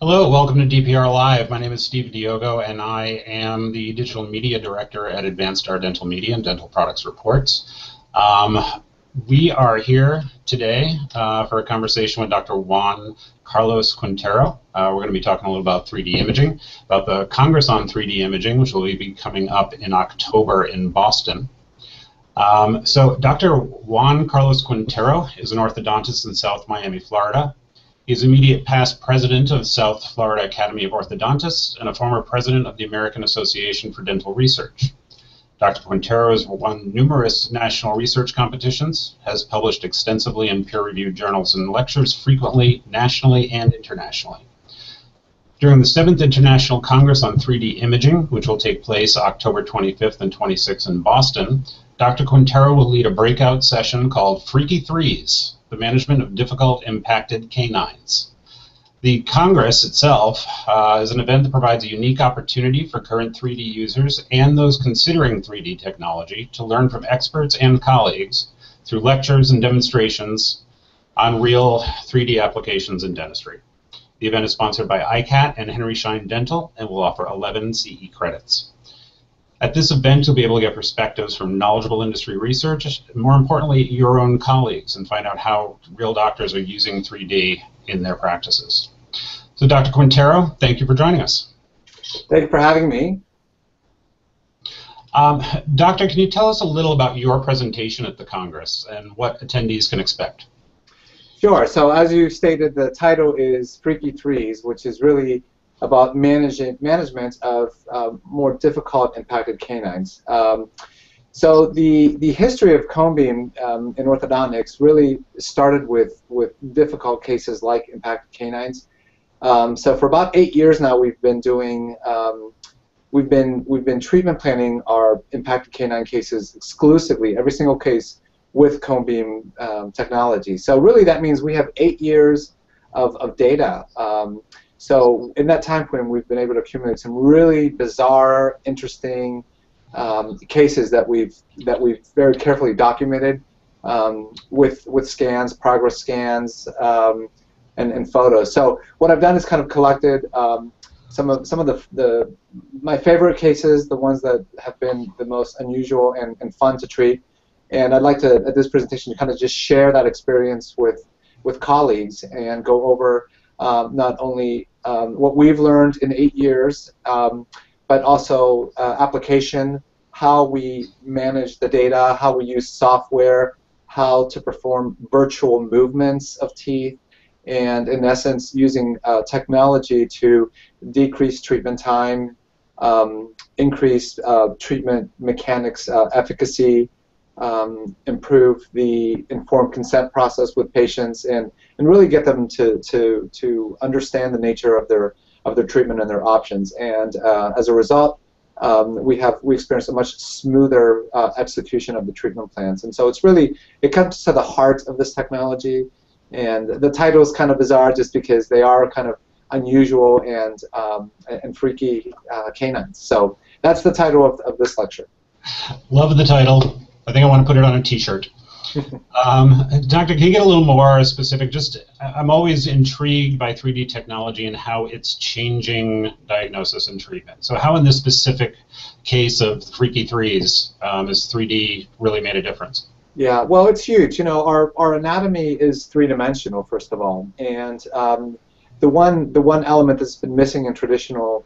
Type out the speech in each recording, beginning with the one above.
Hello, welcome to DPR Live. My name is Steve Diogo, and I am the Digital Media Director at Advanstar Dental Media and Dental Products Reports. Um, we are here today uh, for a conversation with Dr. Juan Carlos Quintero. Uh, we're going to be talking a little about 3D imaging, about the Congress on 3D imaging, which will be coming up in October in Boston. Um, so Dr. Juan Carlos Quintero is an orthodontist in South Miami, Florida. He's immediate past president of South Florida Academy of Orthodontists and a former president of the American Association for Dental Research. Dr. Quintero has won numerous national research competitions, has published extensively in peer-reviewed journals and lectures frequently, nationally and internationally. During the 7th International Congress on 3D Imaging, which will take place October 25th and 26th in Boston, Dr. Quintero will lead a breakout session called Freaky Threes, the Management of Difficult Impacted Canines. The Congress itself uh, is an event that provides a unique opportunity for current 3D users and those considering 3D technology to learn from experts and colleagues through lectures and demonstrations on real 3D applications in dentistry. The event is sponsored by i-CAT and Henry Schein Dental and will offer 11 CE credits. At this event, you'll be able to get perspectives from knowledgeable industry research, and more importantly, your own colleagues, and find out how real doctors are using 3D in their practices. So, Dr. Quintero, thank you for joining us. Thank you for having me. Um, doctor, can you tell us a little about your presentation at the Congress and what attendees can expect? Sure. So, as you stated, the title is Freaky Threes, which is really about managing, management of uh, more difficult impacted canines. Um, so the, the history of cone beam um, in orthodontics really started with, with difficult cases like impacted canines. Um, so for about eight years now, we've been doing um, we've been we've been treatment planning our impacted canine cases exclusively, every single case with cone beam um, technology. So really, that means we have eight years of, of data. So in that time frame, we've been able to accumulate some really bizarre, interesting um, cases that we've that we've very carefully documented um, with with scans, progress scans, um, and, and photos. So what I've done is kind of collected um, some of some of the, the my favorite cases, the ones that have been the most unusual and, and fun to treat. And I'd like to at this presentation to kind of just share that experience with with colleagues and go over um, not only um, what we've learned in eight years, um, but also uh, application, how we manage the data, how we use software, how to perform virtual movements of teeth, and in essence using uh, technology to decrease treatment time, um, increase uh, treatment mechanics uh, efficacy, um, improve the informed consent process with patients, and, and really get them to, to, to understand the nature of their of their treatment and their options. And uh, as a result, um, we have we experience a much smoother uh, execution of the treatment plans. And so it's really it comes to the heart of this technology. And the title is kind of bizarre just because they are kind of unusual and um, and freaky uh, canines. So that's the title of, of this lecture. Love the title. I think I want to put it on a T-shirt. um, doctor, can you get a little more specific? Just, I'm always intrigued by 3D technology and how it's changing diagnosis and treatment. So, how in this specific case of Freaky Threes um, has 3D really made a difference? Yeah, well, it's huge. You know, our, our anatomy is three-dimensional, first of all, and um, the one the one element that's been missing in traditional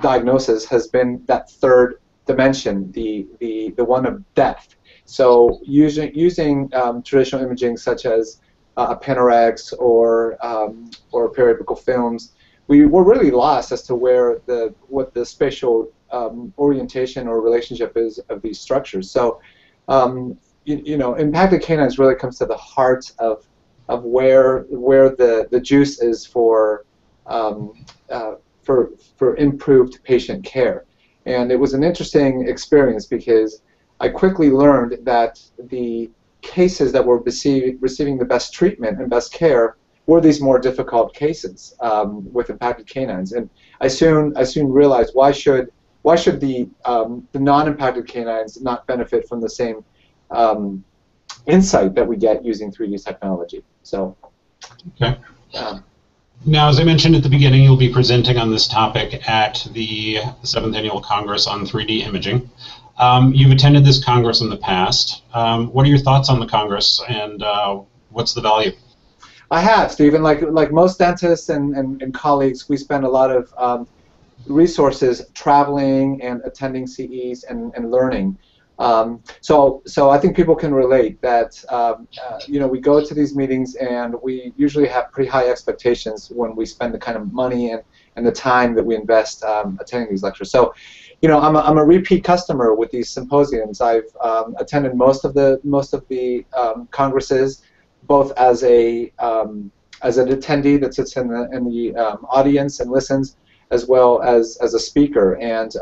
diagnosis has been that third dimension, the the the one of depth. So using using um, traditional imaging such as uh, Panorex or um, or periapical films, we were really lost as to where the what the spatial um, orientation or relationship is of these structures. So, um, you, you, know, impacted canines really comes to the heart of of where where the, the juice is for um, uh, for for improved patient care. And it was an interesting experience because I quickly learned that the cases that were receiving the best treatment and best care were these more difficult cases um, with impacted canines. And I soon I soon realized why should why should the um, the non-impacted canines not benefit from the same um, insight that we get using 3D technology? So. Okay. Um, Now, as I mentioned at the beginning, you'll be presenting on this topic at the 7th Annual Congress on 3D Imaging. Um, you've attended this Congress in the past. Um, what are your thoughts on the Congress and uh, what's the value? I have, Stephen. Like like most dentists and, and, and colleagues, we spend a lot of um, resources traveling and attending CEs and, and learning. Um, so, so I think people can relate that um, uh, you know we go to these meetings and we usually have pretty high expectations when we spend the kind of money and, and the time that we invest um, attending these lectures. So, you know, I'm a, I'm a repeat customer with these symposiums. I've um, attended most of the most of the um, congresses, both as a um, as an attendee that sits in the in the audience and listens, as well as as a speaker and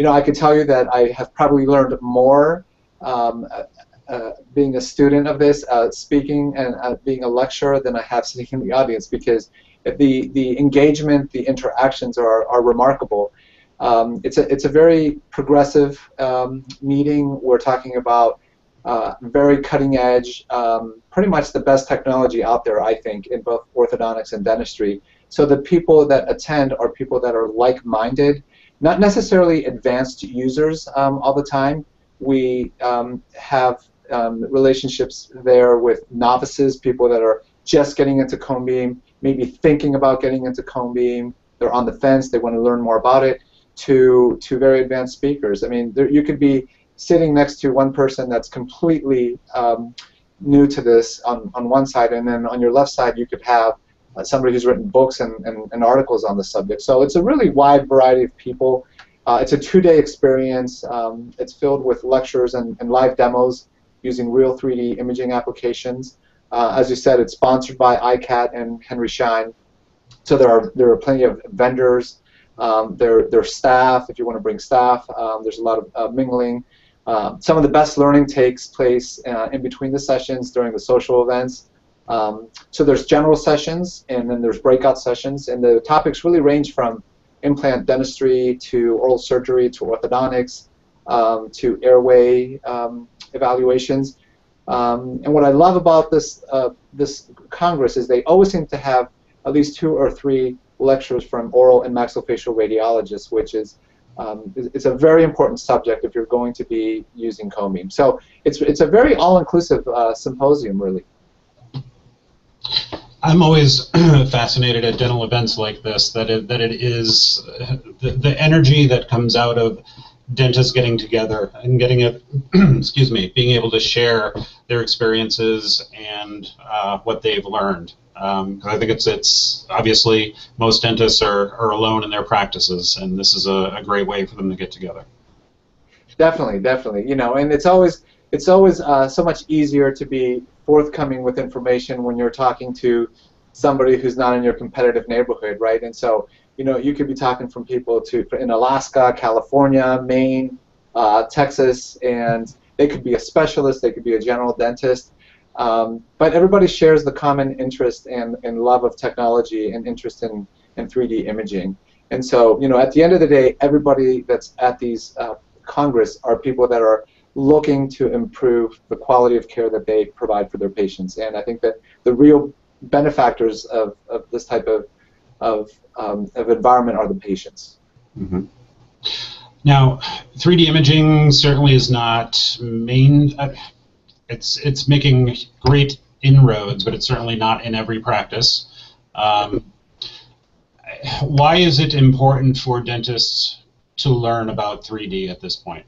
you know, I can tell you that I have probably learned more um, uh, uh, being a student of this, uh, speaking and uh, being a lecturer than I have sitting in the audience because the the engagement, the interactions are, are remarkable. Um, it's a it's a very progressive um, meeting. We're talking about uh, very cutting edge, um, pretty much the best technology out there, I think, in both orthodontics and dentistry. So the people that attend are people that are like-minded not necessarily advanced users um, all the time. We um, have um, relationships there with novices, people that are just getting into cone beam, maybe thinking about getting into cone beam. They're on the fence. They want to learn more about it. To to very advanced speakers. I mean, there, you could be sitting next to one person that's completely um, new to this on, on one side, and then on your left side you could have uh, somebody who's written books and, and, and, articles on the subject. So it's a really wide variety of people. Uh, it's a two-day experience. Um, it's filled with lectures and, and, live demos using real 3D imaging applications. Uh, as you said, it's sponsored by i-CAT and Henry Schein. So there are there are plenty of vendors. Um, there are staff if you want to bring staff. Um, there's a lot of uh, mingling. Um, some of the best learning takes place uh, in between the sessions during the social events. Um, so there's general sessions, and then there's breakout sessions, and the topics really range from implant dentistry to oral surgery to orthodontics um, to airway um, evaluations. And what I love about this uh, this congress is they always seem to have at least two or three lectures from oral and maxillofacial radiologists, which is um, it's a very important subject if you're going to be using cone. So it's it's a very all-inclusive uh, symposium, really. I'm always fascinated at dental events like this. That it, that it is the, the energy that comes out of dentists getting together and getting it, excuse me, being able to share their experiences and uh, what they've learned. Um, I think it's it's obviously most dentists are, are alone in their practices, and this is a, a great way for them to get together. Definitely, definitely. You know, and it's always it's always uh, so much easier to be forthcoming with information when you're talking to somebody who's not in your competitive neighborhood, right? And so, you know, you could be talking from people to in Alaska, California, Maine, uh, Texas, and they could be a specialist, they could be a general dentist. Um, but everybody shares the common interest and, and love of technology and interest in, in 3D imaging. And so, you know, at the end of the day, everybody that's at these uh, Congress are people that are looking to improve the quality of care that they provide for their patients. And I think that the real benefactors of, of this type of, of, um, of environment are the patients. Mm-hmm. Now, 3D imaging certainly is not main. Uh, it's it's making great inroads, but it's certainly not in every practice. Um, why is it important for dentists to learn about 3D at this point?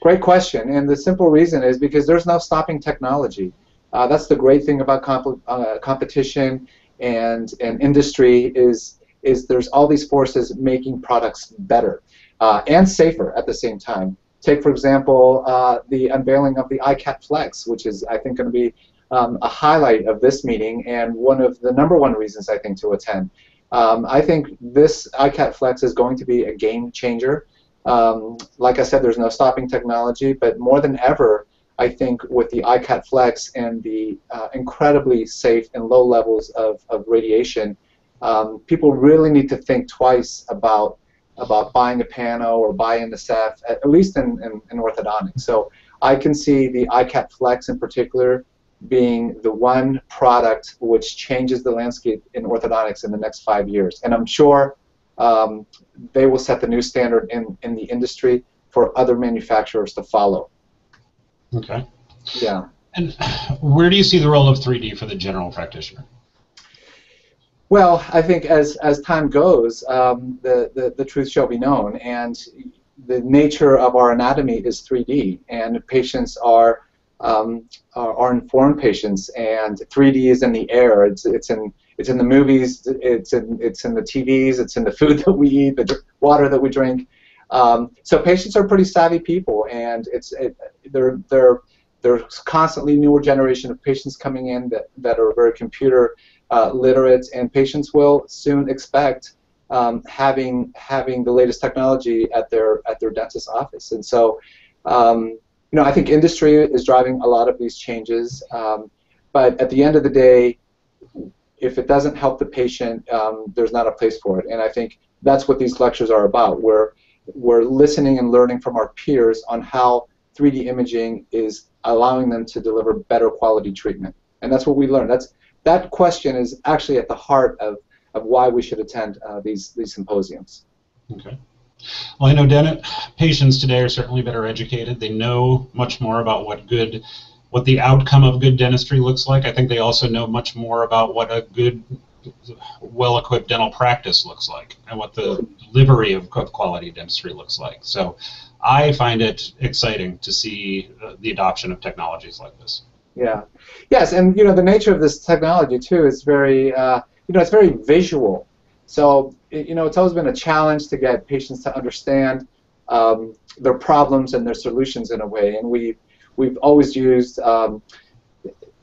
Great question, and the simple reason is because there's no stopping technology. Uh, that's the great thing about comp uh, competition and, and industry is, is there's all these forces making products better uh, and safer at the same time. Take, for example, uh, the unveiling of the i-CAT FLX, which is, I think, going to be um, a highlight of this meeting and one of the number one reasons, I think, to attend. Um, I think this i-CAT FLX is going to be a game changer. Um, like I said, there's no stopping technology, but more than ever, I think with the i-CAT FLX and the uh, incredibly safe and low levels of, of radiation, um, people really need to think twice about about buying a pano or buying the Ceph, at, least in, in, in orthodontics. So I can see the i-CAT FLX in particular being the one product which changes the landscape in orthodontics in the next five years. And I'm sure um, they will set the new standard in, in the industry for other manufacturers to follow. Okay. Yeah. And where do you see the role of 3D for the general practitioner? Well, I think as, as time goes, um, the, the, the truth shall be known. And the nature of our anatomy is 3D, and patients are, um, are, are informed patients, and 3D is in the air. It's, it's in it's in the movies. It's in it's in the TVs. It's in the food that we eat, the water that we drink. Um, so patients are pretty savvy people, and it's it, they're they're there's constantly newer generation of patients coming in that, that are very computer uh, literate, and patients will soon expect um, having having the latest technology at their at their dentist office. And so, um, you know, I think industry is driving a lot of these changes. Um, but at the end of the day, if it doesn't help the patient, um, there's not a place for it. And I think that's what these lectures are about. We're we're listening and learning from our peers on how 3D imaging is allowing them to deliver better quality treatment. And that's what we learned. That's that question is actually at the heart of, of why we should attend uh, these these symposiums. Okay. Well, I know dentist patients today are certainly better educated. They know much more about what good, what the outcome of good dentistry looks like. I think they also know much more about what a good, well-equipped dental practice looks like and what the delivery of quality dentistry looks like. So, I find it exciting to see the adoption of technologies like this. Yeah. Yes, and you know the nature of this technology too is very, uh, you know, it's very visual. So you know it's always been a challenge to get patients to understand um, their problems and their solutions in a way, and we we've always used um,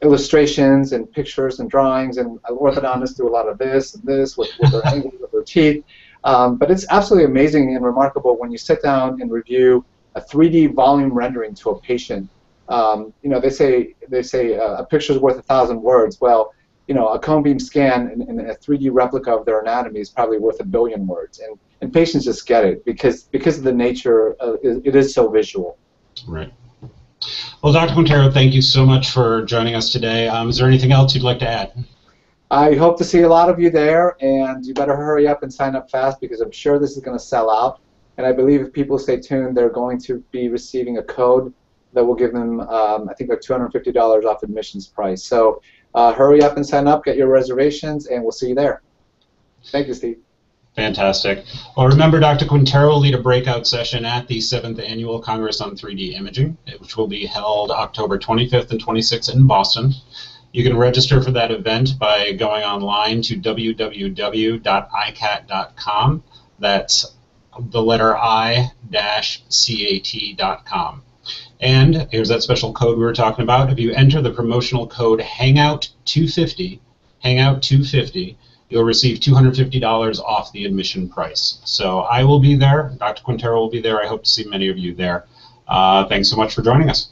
illustrations and pictures and drawings, and orthodontists do a lot of this and this with, with their angles of their teeth. Um, but it's absolutely amazing and remarkable when you sit down and review a 3D volume rendering to a patient um, you know, they say they say uh, a picture is worth a thousand words. Well, you know, a cone beam scan and, a 3D replica of their anatomy is probably worth a billion words, and and patients just get it because because of the nature of it is so visual. Right. Well, Dr. Quintero, thank you so much for joining us today. Um, is there anything else you'd like to add? I hope to see a lot of you there, and you better hurry up and sign up fast because I'm sure this is going to sell out. And I believe if people stay tuned, they're going to be receiving a code that will give them, um, I think, like $250 off admissions price. So uh, hurry up and sign up, get your reservations, and we'll see you there. Thank you, Steve. Fantastic. Well, remember, Dr. Quintero will lead a breakout session at the 7th Annual Congress on 3D Imaging, which will be held October 25th and 26th in Boston. You can register for that event by going online to www.icat.com. That's the letter I dash cat.com. And here's that special code we were talking about. If you enter the promotional code Hangout250, Hangout250, you'll receive $250 off the admission price. So I will be there. Dr. Quintero will be there. I hope to see many of you there. Uh, thanks so much for joining us.